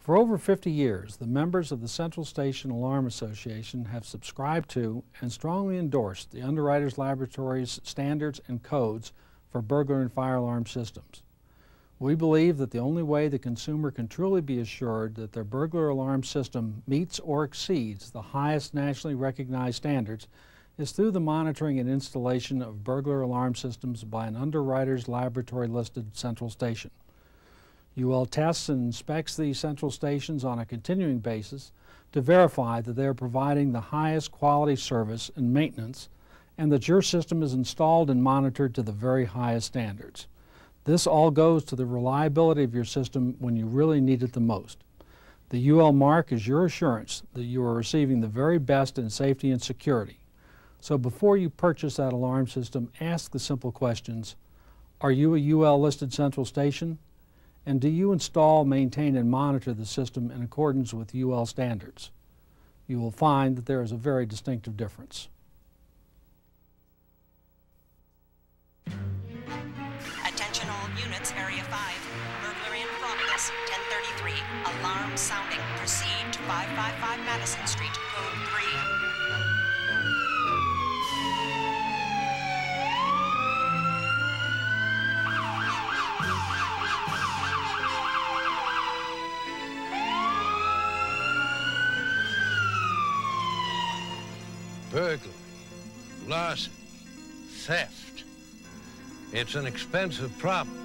For over 50 years, the members of the Central Station Alarm Association have subscribed to and strongly endorsed the Underwriters Laboratories standards and codes for burglar and fire alarm systems. We believe that the only way the consumer can truly be assured that their burglar alarm system meets or exceeds the highest nationally recognized standards is through the monitoring and installation of burglar alarm systems by an Underwriters Laboratory listed central station. UL tests and inspects these central stations on a continuing basis to verify that they are providing the highest quality service and maintenance and that your system is installed and monitored to the very highest standards. This all goes to the reliability of your system when you really need it the most. The UL mark is your assurance that you are receiving the very best in safety and security. So before you purchase that alarm system, ask the simple questions. Are you a UL listed central station? And do you install, maintain, and monitor the system in accordance with UL standards? You will find that there is a very distinctive difference. Attention all units, Area 5. Burglary in progress, 1033. Alarm sounding. Proceed to 555 Madison Street, code 3. It's an expensive problem,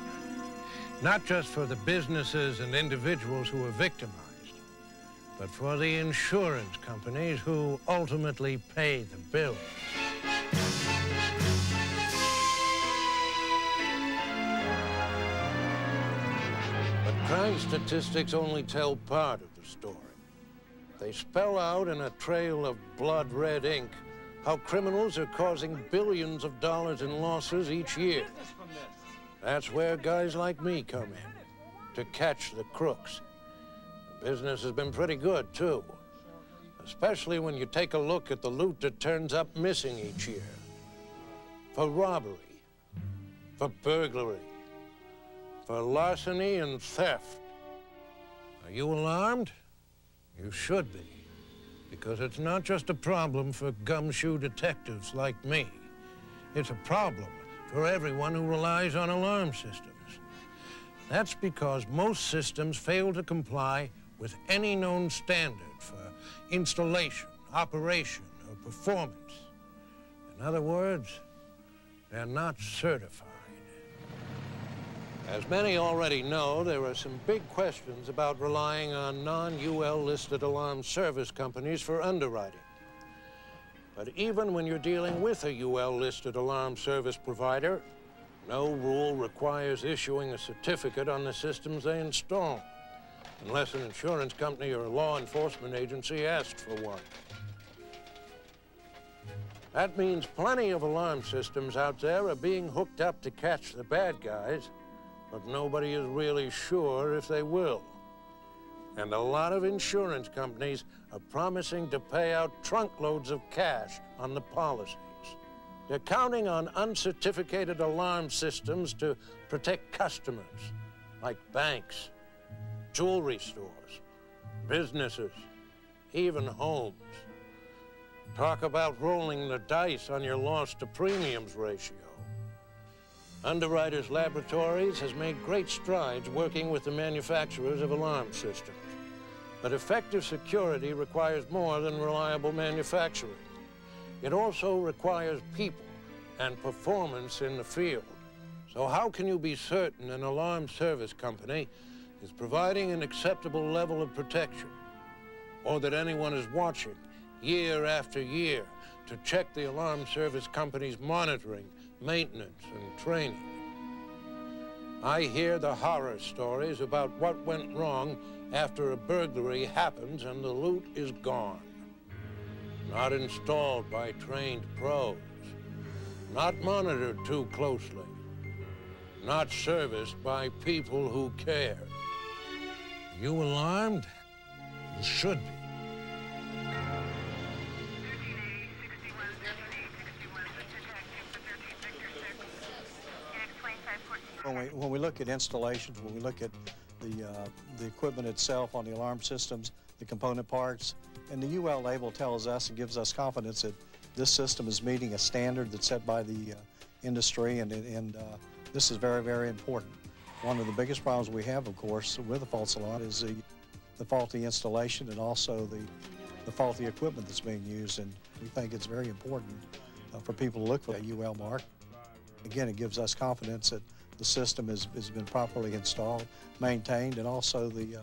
not just for the businesses and individuals who are victimized, but for the insurance companies who ultimately pay the bill. But crime statistics only tell part of the story. They spell out in a trail of blood red ink how criminals are causing billions of dollars in losses each year. That's where guys like me come in, to catch the crooks. The business has been pretty good, too. Especially when you take a look at the loot that turns up missing each year. For robbery, for burglary, for larceny and theft. Are you alarmed? You should be, because it's not just a problem for gumshoe detectives like me. It's a problem for everyone who relies on alarm systems. That's because most systems fail to comply with any known standard for installation, operation, or performance. In other words, they're not certified. As many already know, there are some big questions about relying on non-UL listed alarm service companies for underwriting. But even when you're dealing with a UL listed alarm service provider, no rule requires issuing a certificate on the systems they install, unless an insurance company or a law enforcement agency asks for one. That means plenty of alarm systems out there are being hooked up to catch the bad guys, but nobody is really sure if they will. And a lot of insurance companies are promising to pay out trunkloads of cash on the policies. They're counting on uncertificated alarm systems to protect customers, like banks, jewelry stores, businesses, even homes. Talk about rolling the dice on your loss to premiums ratio. Underwriters Laboratories has made great strides working with the manufacturers of alarm systems. But effective security requires more than reliable manufacturing. It also requires people and performance in the field. So how can you be certain an alarm service company is providing an acceptable level of protection? Or that anyone is watching year after year to check the alarm service company's monitoring, maintenance, and training? I hear the horror stories about what went wrong after a burglary happens and the loot is gone. Not installed by trained pros. Not monitored too closely. Not serviced by people who care. You alarmed? You should be. When we, when we look at installations, when we look at the, uh, the equipment itself on the alarm systems, the component parts, and the UL label tells us and gives us confidence that this system is meeting a standard that's set by the uh, industry, and, and uh, this is very, very important. One of the biggest problems we have, of course, with a false alarm is the, the faulty installation and also the, the faulty equipment that's being used, and we think it's very important uh, for people to look for that UL mark. Again, it gives us confidence that the system has, has been properly installed, maintained, and also the, uh,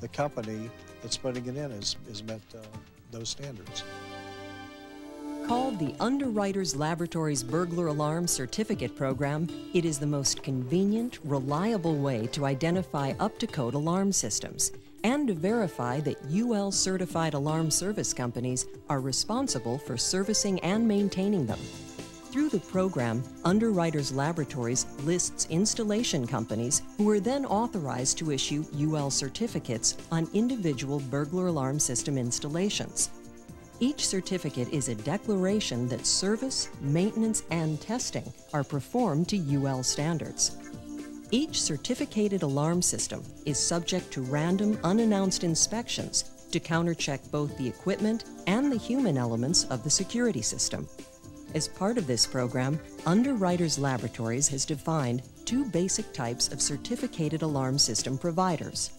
the company that's putting it in has, has met uh, those standards. Called the Underwriters Laboratories Burglar Alarm Certificate Program, it is the most convenient, reliable way to identify up-to-code alarm systems and to verify that UL certified alarm service companies are responsible for servicing and maintaining them. Through the program, Underwriters Laboratories lists installation companies who are then authorized to issue UL certificates on individual burglar alarm system installations. Each certificate is a declaration that service, maintenance, and testing are performed to UL standards. Each certificated alarm system is subject to random, unannounced inspections to countercheck both the equipment and the human elements of the security system. As part of this program, Underwriters Laboratories has defined two basic types of certificated alarm system providers.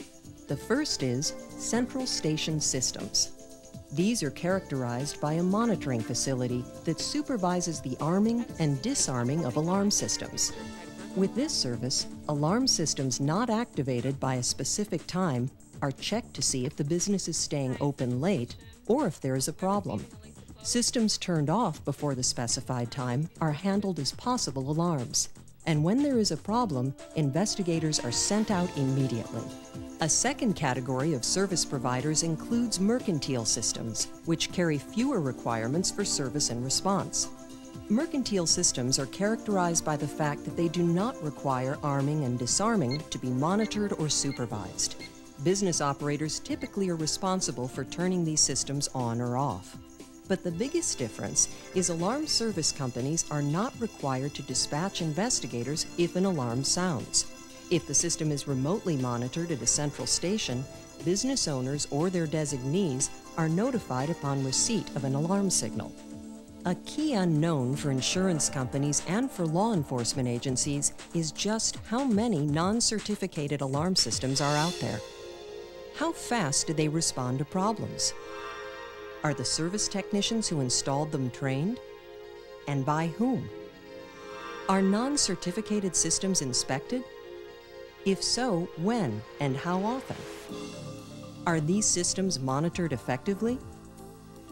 The first is Central Station Systems. These are characterized by a monitoring facility that supervises the arming and disarming of alarm systems. With this service, alarm systems not activated by a specific time are checked to see if the business is staying open late or if there is a problem. Systems turned off before the specified time are handled as possible alarms. And when there is a problem, investigators are sent out immediately. A second category of service providers includes mercantile systems, which carry fewer requirements for service and response. Mercantile systems are characterized by the fact that they do not require arming and disarming to be monitored or supervised. Business operators typically are responsible for turning these systems on or off. But the biggest difference is alarm service companies are not required to dispatch investigators if an alarm sounds. If the system is remotely monitored at a central station, business owners or their designees are notified upon receipt of an alarm signal. A key unknown for insurance companies and for law enforcement agencies is just how many non certificated alarm systems are out there. How fast do they respond to problems? Are the service technicians who installed them trained? And by whom? Are non certificated systems inspected? If so, when and how often? Are these systems monitored effectively?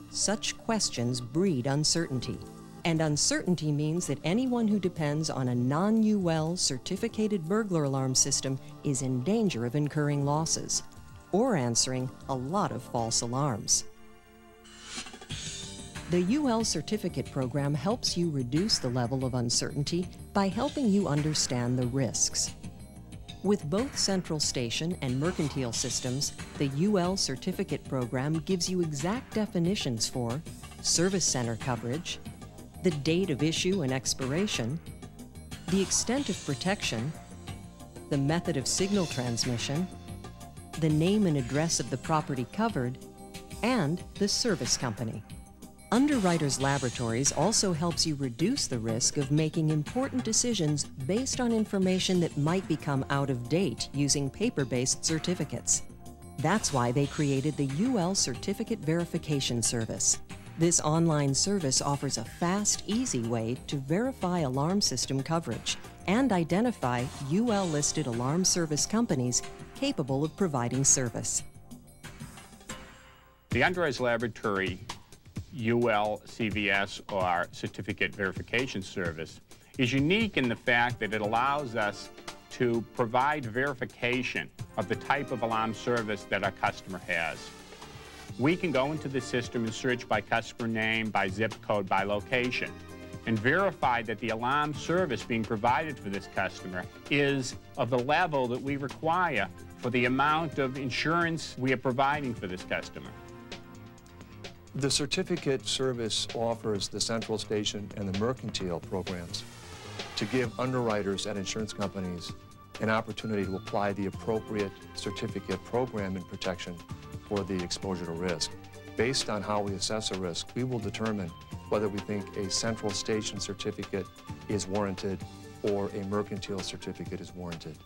Such questions breed uncertainty. And uncertainty means that anyone who depends on a non UL certificated burglar alarm system is in danger of incurring losses or answering a lot of false alarms. The UL certificate program helps you reduce the level of uncertainty by helping you understand the risks. With both Central Station and Mercantile systems, the UL certificate program gives you exact definitions for service center coverage, the date of issue and expiration, the extent of protection, the method of signal transmission, the name and address of the property covered, and the service company. Underwriters Laboratories also helps you reduce the risk of making important decisions based on information that might become out of date using paper based certificates. That's why they created the UL Certificate Verification Service. This online service offers a fast, easy way to verify alarm system coverage and identify UL listed alarm service companies capable of providing service. The Underwriters Laboratory UL CVS or Certificate Verification Service is unique in the fact that it allows us to provide verification of the type of alarm service that our customer has. We can go into the system and search by customer name, by zip code, by location, and verify that the alarm service being provided for this customer is of the level that we require for the amount of insurance we are providing for this customer. The certificate service offers the central station and the mercantile programs to give underwriters at insurance companies an opportunity to apply the appropriate certificate program and protection for the exposure to risk. Based on how we assess a risk, we will determine whether we think a central station certificate is warranted or a mercantile certificate is warranted.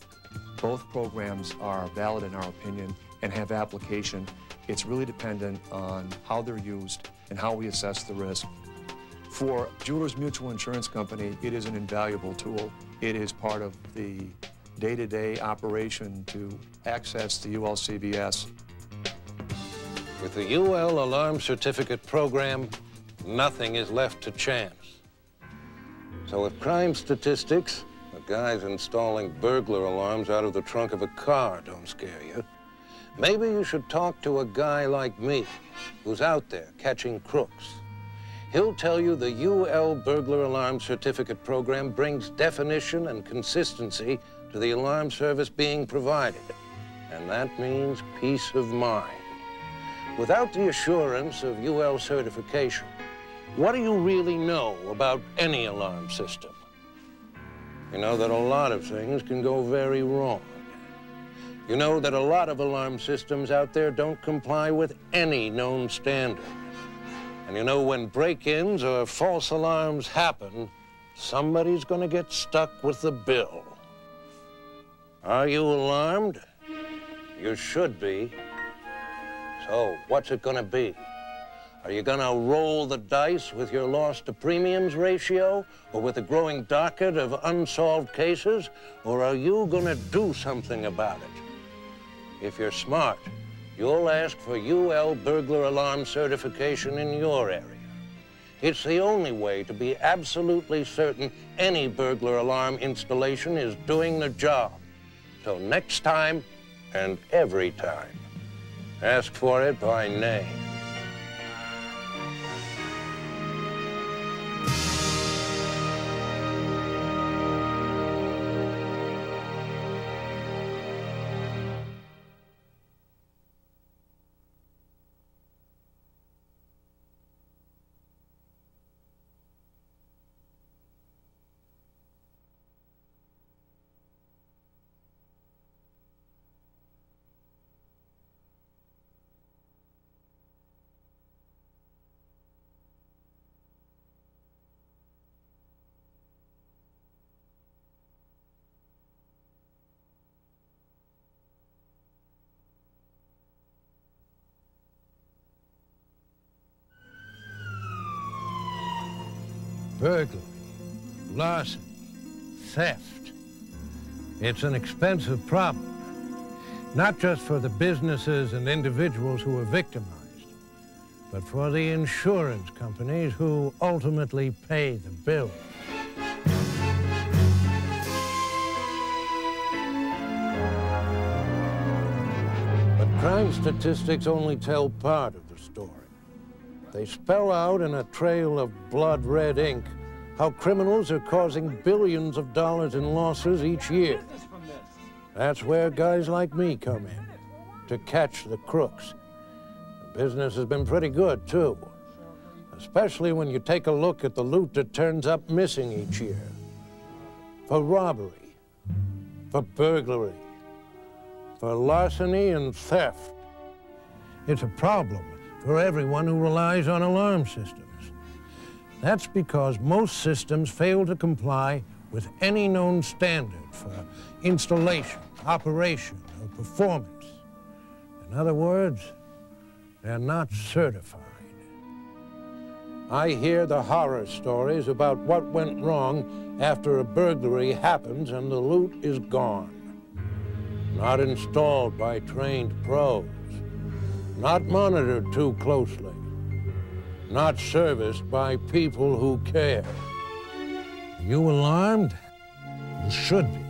Both programs are valid in our opinion and have application. It's really dependent on how they're used and how we assess the risk. For Jewelers Mutual Insurance Company, it is an invaluable tool. It is part of the day-to-day operation to access the ULCVS. With the UL Alarm Certificate Program, nothing is left to chance. So if crime statistics, the guys installing burglar alarms out of the trunk of a car don't scare you, maybe you should talk to a guy like me, who's out there catching crooks. He'll tell you the UL Burglar Alarm Certificate Program brings definition and consistency to the alarm service being provided. And that means peace of mind. Without the assurance of UL certification, what do you really know about any alarm system? You know that a lot of things can go very wrong. You know that a lot of alarm systems out there don't comply with any known standard. And you know when break-ins or false alarms happen, somebody's going to get stuck with the bill. Are you alarmed? You should be. So, what's it going to be? Are you going to roll the dice with your loss to premiums ratio or with a growing docket of unsolved cases? Or are you going to do something about it? If you're smart, you'll ask for UL burglar alarm certification in your area. It's the only way to be absolutely certain any burglar alarm installation is doing the job. So next time and every time, ask for it by name. Burglary, larceny, theft. It's an expensive problem, not just for the businesses and individuals who are victimized, but for the insurance companies who ultimately pay the bill. But crime statistics only tell part of the story. They spell out in a trail of blood red ink how criminals are causing billions of dollars in losses each year. That's where guys like me come in, to catch the crooks. The business has been pretty good, too, especially when you take a look at the loot that turns up missing each year. For robbery, for burglary, for larceny and theft. It's a problem for everyone who relies on alarm systems. That's because most systems fail to comply with any known standard for installation, operation, or performance. In other words, they're not certified. I hear the horror stories about what went wrong after a burglary happens and the loot is gone. Not installed by trained pros not monitored too closely, not serviced by people who care. You alarmed? You should be.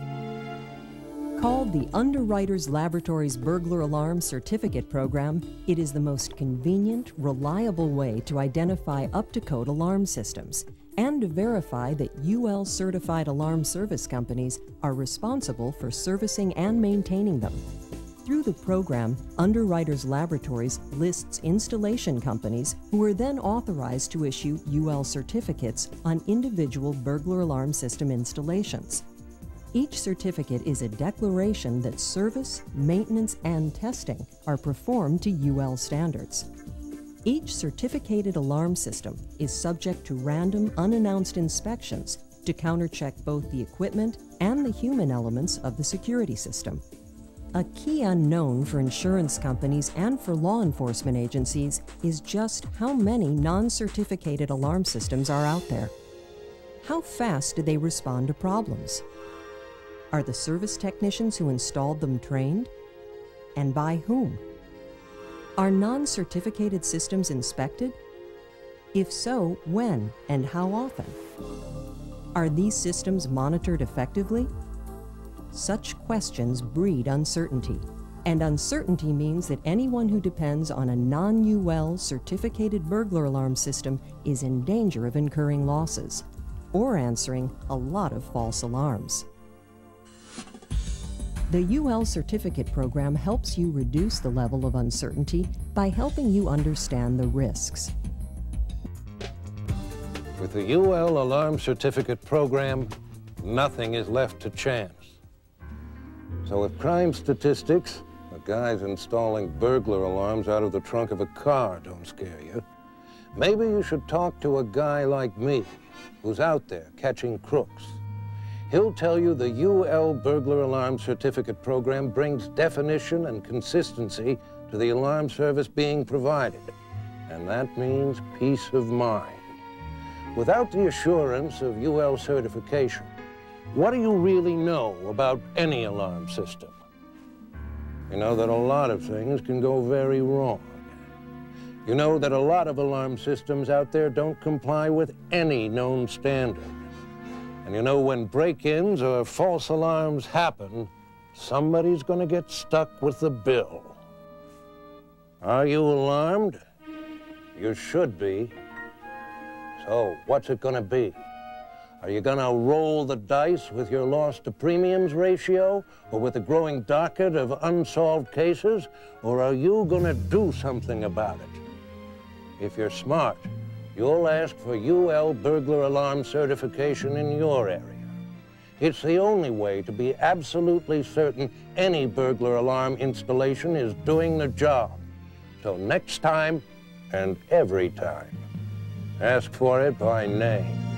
Called the Underwriters Laboratories Burglar Alarm Certificate Program, it is the most convenient, reliable way to identify up-to-code alarm systems and to verify that UL certified alarm service companies are responsible for servicing and maintaining them. Through the program, Underwriters Laboratories lists installation companies who are then authorized to issue UL certificates on individual burglar alarm system installations. Each certificate is a declaration that service, maintenance, and testing are performed to UL standards. Each certificated alarm system is subject to random, unannounced inspections to countercheck both the equipment and the human elements of the security system. A key unknown for insurance companies and for law enforcement agencies is just how many non certificated alarm systems are out there. How fast do they respond to problems? Are the service technicians who installed them trained? And by whom? Are non certificated systems inspected? If so, when and how often? Are these systems monitored effectively? Such questions breed uncertainty, and uncertainty means that anyone who depends on a non UL certificated burglar alarm system is in danger of incurring losses or answering a lot of false alarms. The UL Certificate Program helps you reduce the level of uncertainty by helping you understand the risks. With the UL Alarm Certificate Program, nothing is left to chance. So if crime statistics, the guys installing burglar alarms out of the trunk of a car don't scare you, maybe you should talk to a guy like me, who's out there catching crooks. He'll tell you the UL Burglar Alarm Certificate Program brings definition and consistency to the alarm service being provided. And that means peace of mind. Without the assurance of UL certification, what do you really know about any alarm system? You know that a lot of things can go very wrong. You know that a lot of alarm systems out there don't comply with any known standard. And you know when break-ins or false alarms happen, somebody's going to get stuck with the bill. Are you alarmed? You should be. So what's it going to be? Are you going to roll the dice with your loss to premiums ratio or with the growing docket of unsolved cases? Or are you going to do something about it? If you're smart, you'll ask for UL burglar alarm certification in your area. It's the only way to be absolutely certain any burglar alarm installation is doing the job. So next time and every time, ask for it by name.